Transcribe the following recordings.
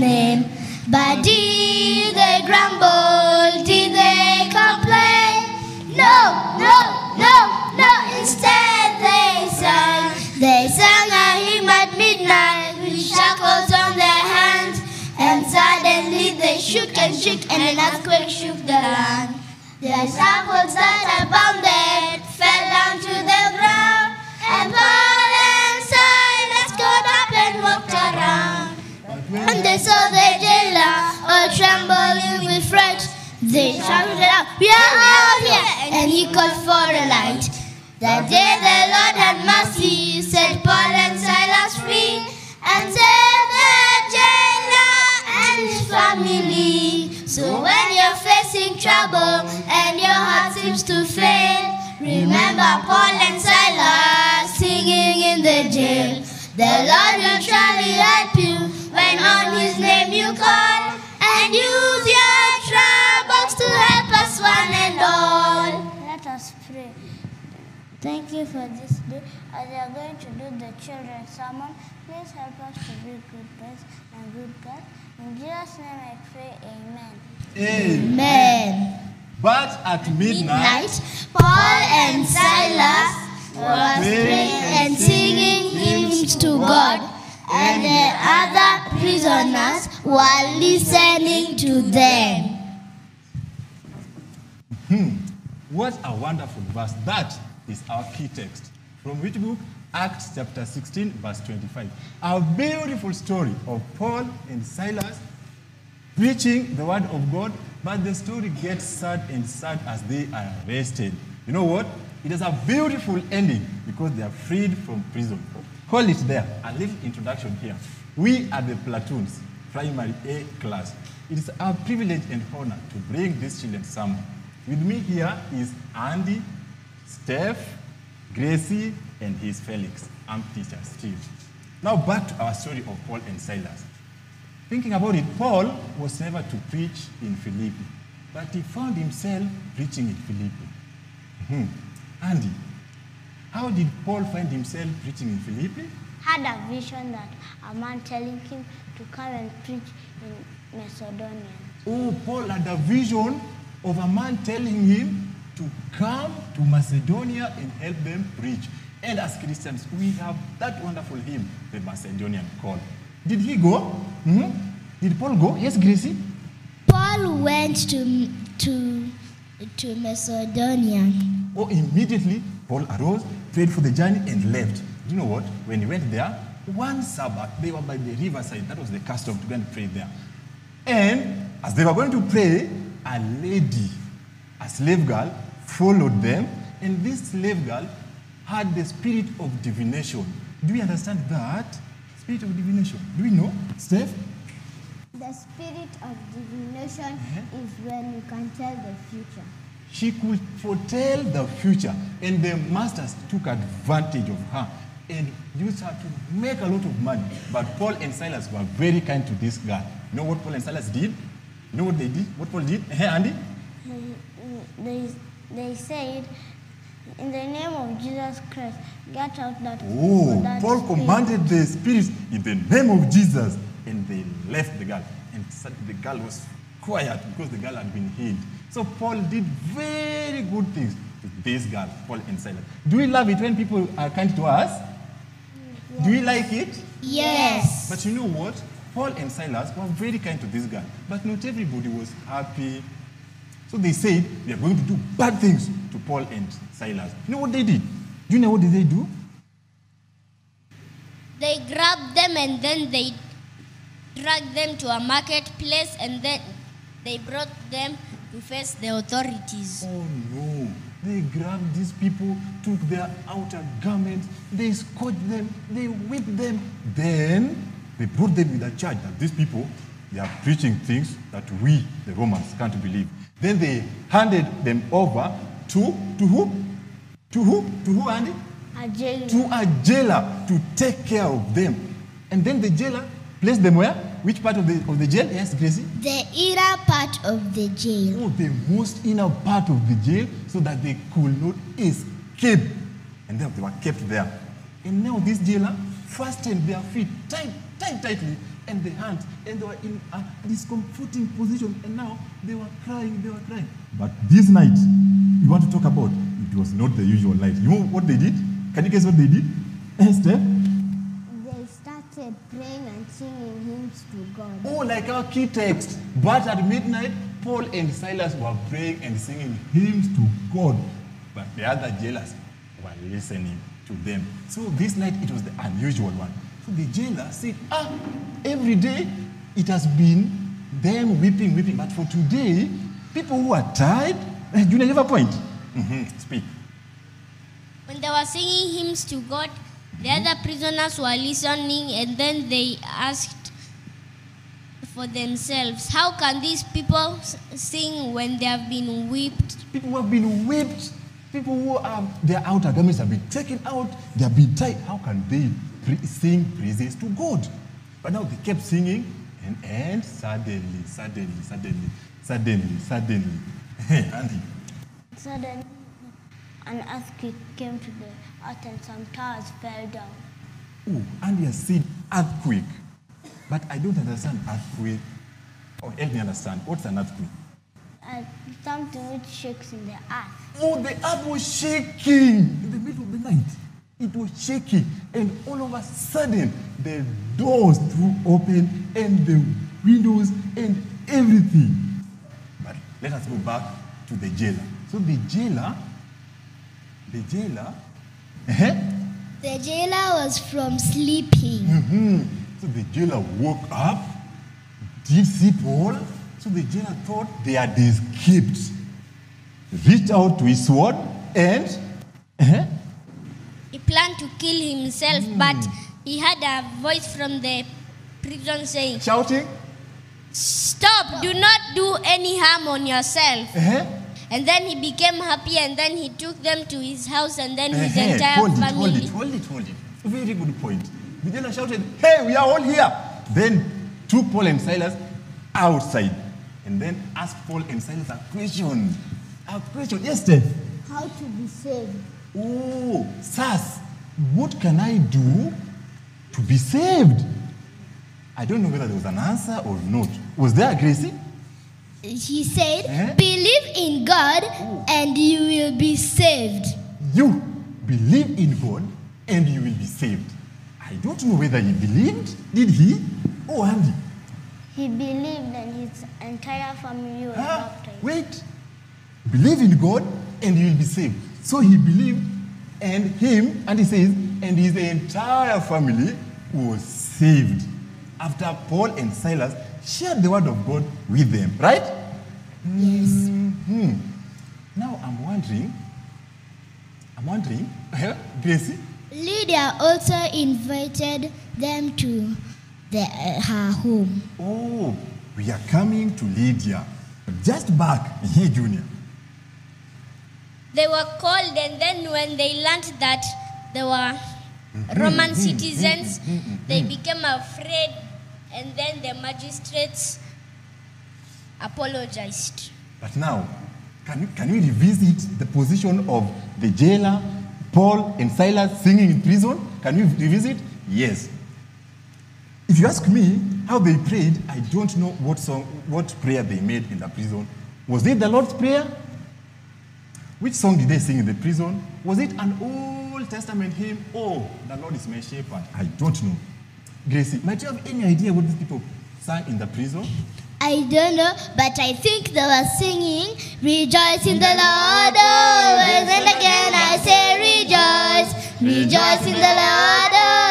name. But did they grumble? Did they complain? No, no, no, no. Instead they sang. They sang a hymn at midnight with shackles on their hands. And suddenly they shook and shook, and an earthquake shook the land. Their shackles that had bound They shouted out, We are out here! And he called for a light. That day the Lord had mercy, set Paul and Silas free, and saved the jailer and his family. So when you're facing trouble and your heart seems to fail, remember Paul and Silas singing in the jail. The Lord will surely help you when on his name you call and use your to help us one and all. Let us pray. Thank you for this day. As we are going to do the children's sermon, please help us to be good boys and good girls. In Jesus' name I pray, Amen. Amen. But at midnight, Night, Paul and Silas were praying and singing hymns to God, and the other prisoners were listening to them. Hmm. what a wonderful verse. That is our key text. From which book? Acts chapter 16, verse 25. A beautiful story of Paul and Silas preaching the word of God, but the story gets sad and sad as they are arrested. You know what? It is a beautiful ending because they are freed from prison. Hold it there. A little introduction here. We are the platoons, primary A class. It is our privilege and honor to bring these children sermon. With me here is Andy, Steph, Gracie, and his Felix. I'm teacher Steve. Now back to our story of Paul and Silas. Thinking about it, Paul was never to preach in Philippi, but he found himself preaching in Philippi. Mhm. Andy, how did Paul find himself preaching in Philippi? Had a vision that a man telling him to come and preach in Macedonia. Oh, Paul had a vision of a man telling him to come to Macedonia and help them preach. And as Christians, we have that wonderful hymn, the Macedonian call. Did he go? Mhm. Did Paul go? Yes, Gracie? Paul went to, to, to Macedonia. Oh, immediately, Paul arose, prayed for the journey, and left. You know what? When he went there, one Sabbath, they were by the riverside. That was the custom to go and pray there. And as they were going to pray, a lady, a slave girl, followed them. And this slave girl had the spirit of divination. Do we understand that? Spirit of divination. Do we know? Steph? The spirit of divination uh-huh. is when you can tell the future. She could foretell the future, and the masters took advantage of her and used her to make a lot of money. But Paul and Silas were very kind to this girl. You know what Paul and Silas did? You know what they did? What Paul did? Hey, Andy? They, they said, in the name of Jesus Christ, get out that Oh, that Paul spirit." commanded the spirits in the name of Jesus, and they left the girl. And the girl was quiet because the girl had been healed. So Paul did very good things to this girl, Paul and Silas. Do we love it when people are kind to us? Do we like it? Yes. But you know what? Paul and Silas were very kind to this guy, but not everybody was happy. So they said they are going to do bad things to Paul and Silas. You know what they did? Do you know what did they do? They grabbed them and then they dragged them to a marketplace and then they brought them to face the authorities. Oh no. They grabbed these people, took their outer garments, they scourged them, they whipped them. Then they brought them with a charge that these people, they are preaching things that we, the Romans, can't believe. Then they handed them over to, to who? To who? To who, Andy? A jailer. To a jailer to take care of them. And then the jailer placed them where? Which part of the, of the jail? Yes, Gracie? The inner part of the jail. Oh, the most inner part of the jail so that they could not escape. And then they were kept there. And now this jailer fastened their feet tight, tight, tightly, and the hands, and they were in a discomforting position, and now they were crying, they were crying. But this night, we want to talk about, it was not the usual night. You know what they did? Can you guess what they did? Esther? They started praying and singing hymns to God. Oh, like our key text. But at midnight, Paul and Silas were praying and singing hymns to God. But the other jailers were listening to them. So this night, it was the unusual one. So the jailer said, Ah, every day it has been them weeping, weeping. But for today, people who are tired, Junior, you have a point? Mhm, Speak. When they were singing hymns to God, the other prisoners were listening and then they asked for themselves, How can these people sing when they have been whipped? People who have been whipped, people who have their outer garments have been taken out, they have been tied. How can they pre- sing praises to God? But now they kept singing, and, and suddenly, suddenly, suddenly, suddenly, suddenly, Andy, Suddenly, an earthquake came to the earth and some towers fell down. oh, Andy has said earthquake, but I don't understand earthquake. Oh, help me understand. What's an earthquake? Uh, something which shakes in the earth. Oh, the earth was shaking in the middle of the night. It was shaking, and all of a sudden, the doors threw open, and the windows, and everything. But let us go back to the jailer. So the jailer, the jailer, eh? The jailer was from sleeping. Mhm. so the jailer woke up, did see Paul. So the jailer thought they had escaped, reached out to his sword, and eh? He planned to kill himself, but he had a voice from the prison saying, shouting, Stop, do not do any harm on yourself. eh? And then he became happy and then he took them to his house and then his eh, entire hold it, family. hold it, hold it, hold it. Very good point. The jailer shouted, Hey, we are all here. Then took Paul and Silas outside and then ask Paul and Silas a question. A question. Yes, Steph. How to be saved? Oh, Sas, what can I do to be saved? I don't know whether there was an answer or not. Was there a Gracie? He said, Eh? Believe in God and you will be saved. You believe in God and you will be saved. I don't know whether he believed. Did he? Oh, Andy. He believed and his entire family was Huh? baptized. Wait. Believe in God and you will be saved. So he believed and him, and he says, and his entire family was saved after Paul and Silas shared the word of God with them, right? Yes. Hmm. Now I'm wondering, I'm wondering, Gracie, Lydia also invited them to the, uh, her home. oh, we are coming to Lydia. Just back, here, Junior. They were called, and then when they learned that they were mm-hmm, Roman mm-hmm, citizens, mm-hmm, they became afraid, and then the magistrates apologized. But now, can, you, can we revisit the position of the jailer, Paul and Silas singing in prison? Can we revisit? Yes. If you ask me how they prayed, I don't know what song, what prayer they made in the prison. Was it the Lord's Prayer? Which song did they sing in the prison? Was it an Old Testament hymn? Oh, the Lord is my shepherd. I don't know. Gracie, might you have any idea what these people sang in the prison? I don't know, but I think they were singing, Rejoice in the Lord always, and again I say rejoice. Rejoice in the Lord always,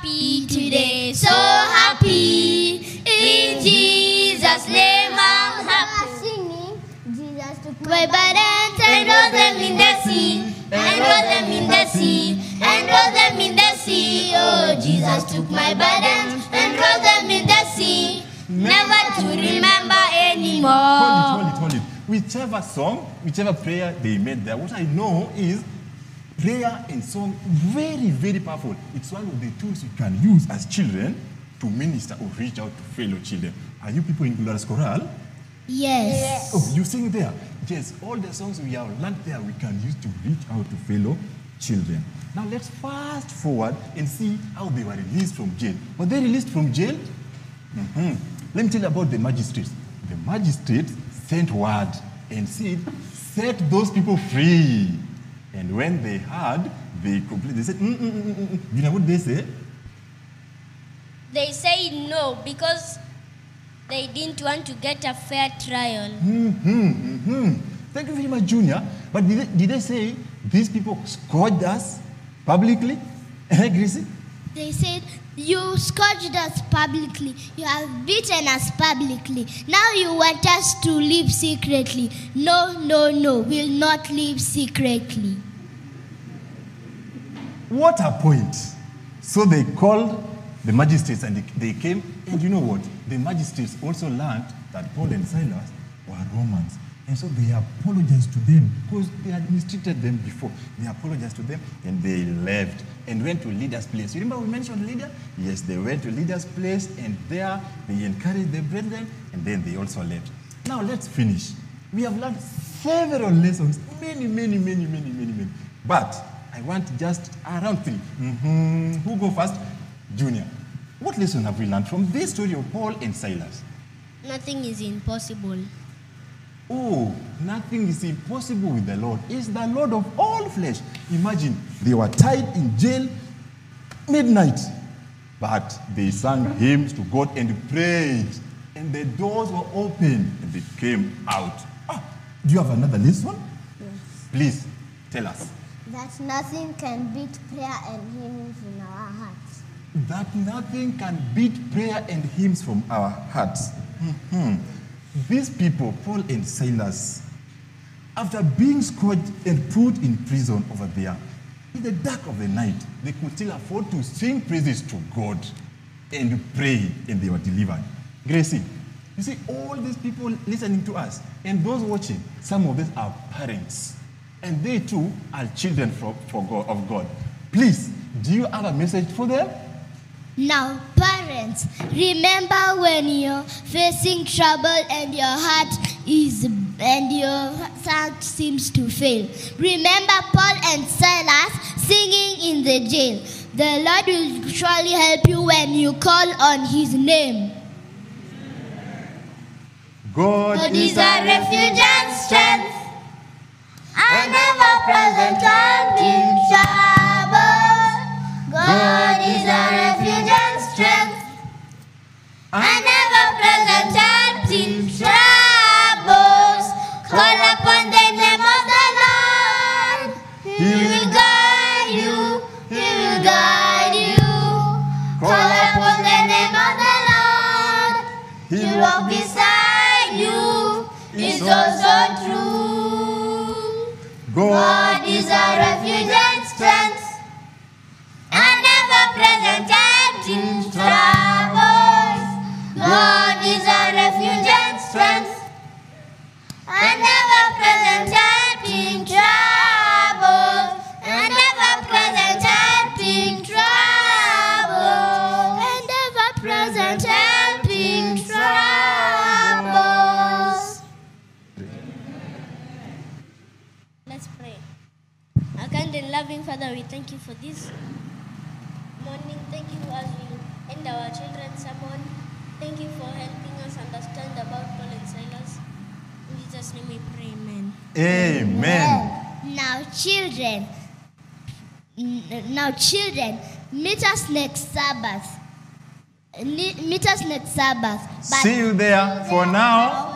happy today, so happy. In Jesus' name I'm happy. Singing, Jesus took My burdens and roll them in the sea, and roll them in the sea, and roll them in the sea. Oh, Jesus took my burdens and rolled them in the sea, never to remember Hold it, anymore. hold it, hold it. Whichever song, whichever prayer they made there, what I know is prayer and song very, very powerful. It's one of the tools you can use as children to minister or reach out to fellow children. Are you people in Glorious Choral? Yes. Oh, you sing there. yes, all the songs we have learned there we can use to reach out to fellow children. Now let's fast forward and see how they were released from jail. Were they released from jail? Mhm. Let me tell you about the magistrates. The magistrates sent word and said, set those people free. And when they heard, they completely they said, mm, mm, mm, mm, mm. You know what they say? They say no because they didn't want to get a fair trial. hmm mm-hmm. Thank you very much, Junior. But did they, did they say these people scourged us publicly? Eh, Gracie? They said, You scourged us publicly. You have beaten us publicly. Now you want us to live secretly. No, no, no. We'll not live secretly. What a point. So they called the magistrates and they, came. And you know what? The magistrates also learned that Paul and Silas were Romans. And so they apologized to them because they had mistreated them before. They apologized to them and they left and went to Lydia's place. You remember we mentioned Lydia? Yes, they went to Lydia's place and there they encouraged the brethren and then they also left. Now let's finish. We have learned several lessons, many, many, many, many, many, many. But I want just around 3 Mhm. Who go first? Junior. What lesson have we learned from this story of Paul and Silas? Nothing is impossible. Oh, nothing is impossible with the Lord. He's the Lord of all flesh. Imagine they were tied in jail midnight, but they sang hymns to God and prayed, and the doors were open and they came out. Ah, do you have another lesson? Please tell us. That nothing can beat prayer and hymns in our hearts. that nothing can beat prayer and hymns from our hearts. Mhm. These people, Paul and Silas, after being scourged and put in prison over there, in the dark of the night, they could still afford to sing praises to God and pray, and they were delivered. Gracie, you see, all these people listening to us and those watching, some of them are parents, and they too are children for, for God, of God. Please, do you have a message for them? Now, parents, remember when you're facing trouble and your heart is and your heart seems to fail. Remember Paul and Silas singing in the jail. The Lord will surely help you when you call on his name. God, God is our refuge and strength, an ever-present help in trouble. God is our refuge and strength, an ever-present help in troubles. Call upon the name of the Lord. He will guide you. He will guide you. Call upon the name of the Lord. He He will walk beside you. It's also true. God is our refuge Father, we thank you for this morning. Thank you as we end our children's sermon. Thank you for helping us understand about Paul and Silas. In Jesus' name we pray, amen. Amen. Now, children, n- now, children, meet us next Sabbath. Meet us next Sabbath. But See you there. For now,